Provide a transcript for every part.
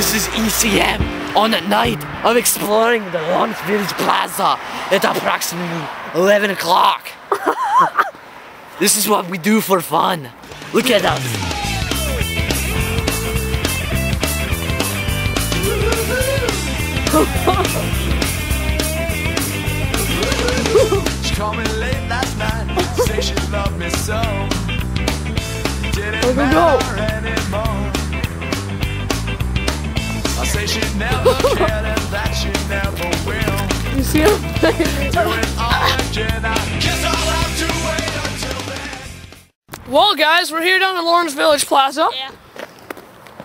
This is ECM on a night of exploring the Lawrence Village Plaza at approximately 11 o'clock. this is what we do for fun. Look at us. She called me late last night, say she loved me so. Didn't we go. matter wait see then. well, guys, we're here down in Lawrence Village Plaza. Yeah.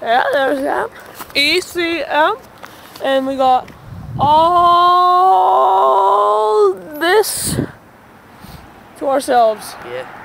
Yeah, there's that. ECM. And we got all this to ourselves. Yeah.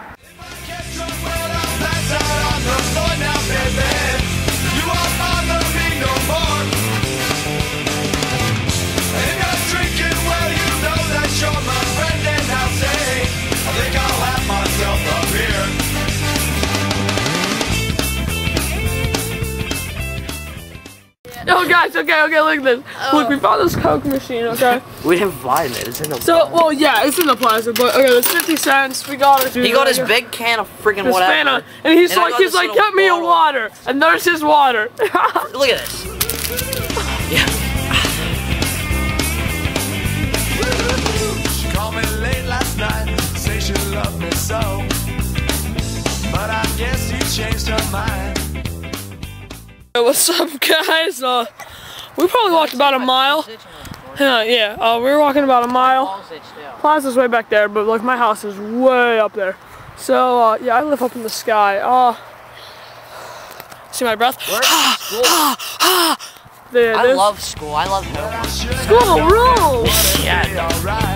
Oh, guys, okay, okay, look at this. Uh. Look, we found this Coke machine, okay? We didn't find it. It's in the. So, well, yeah, it's in the plaza, but okay, it's 50 cents. We got it. he got his big can of freaking his whatever. Fanta, and he's And like, he's like, get me a water, and there's his water. Look at this. Yeah. She called me late last night, say she loved me so. But I guess you changed her mind. What's up, guys? Uh, we probably walked about a mile. Yeah, yeah. Uh, we were walking about a mile. Plaza's way back there, but like my house is way up there. So uh, yeah, I live up in the sky. Uh, see my breath? Where's school? There, I love school. I love homework. school rules. Yeah.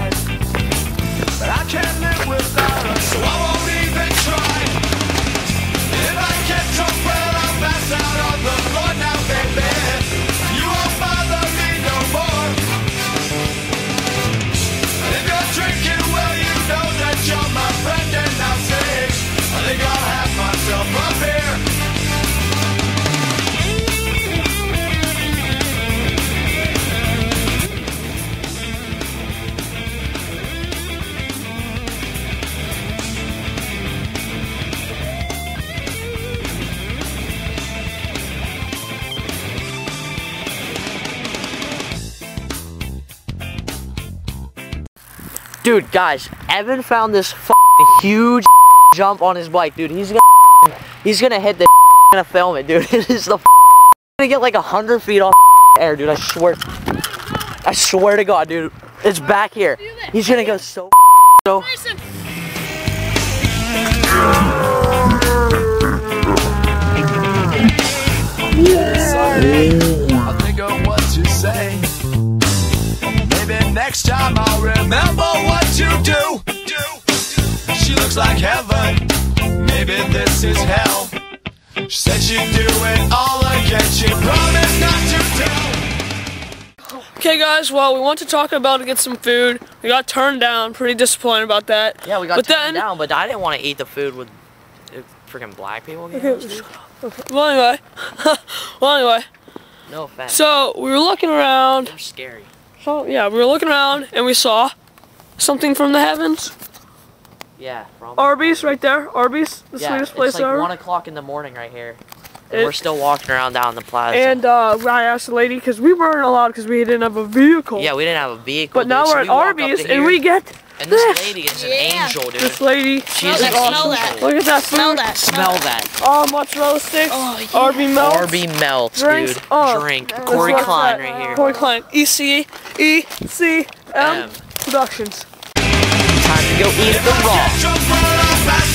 Dude, guys, Evan found this huge jump on his bike, dude. He's gonna he's gonna hit the gonna film it, dude. It is the gonna get like a hundred feet off air, dude. I swear. I swear to God, dude. It's back here. He's gonna go so so. Next time I'll remember what do. do. She looks like heaven. Maybe this is hell. She said she'd do it all again. She promised not to tell. Okay, guys. Well, we want to talk about to get some food. We got turned down. Pretty disappointed about that. Yeah, we got But turned then, down, but I didn't want to eat the food with uh, freaking black people. you know, dude. well, anyway. well, anyway. No offense. So we were looking around. They're scary. So yeah, we were looking around and we saw something from the heavens. Yeah. From Arby's right there. Arby's, the yeah, sweetest place it's like ever. one o'clock in the morning right here. And It- we're still walking around down the plaza. And uh, I asked the lady because we weren't allowed because we didn't have a vehicle. yeah, we didn't have a vehicle. But now dude, so we're we at walked up Arby's and here, we get And this this. lady is an Yeah. angel, dude. This lady. she's is Smell an that, angel. smell that. Look at that food. Smell that. Smell that. Oh, mozzarella sticks. Oh, yeah. Arby milk. Arby melts, Drinks. dude. Oh, Drink. Corey what's Klein right here. Corey Klein. E C E C M M. Productions. Time to go eat the raw. Get drunk, well, I'll pass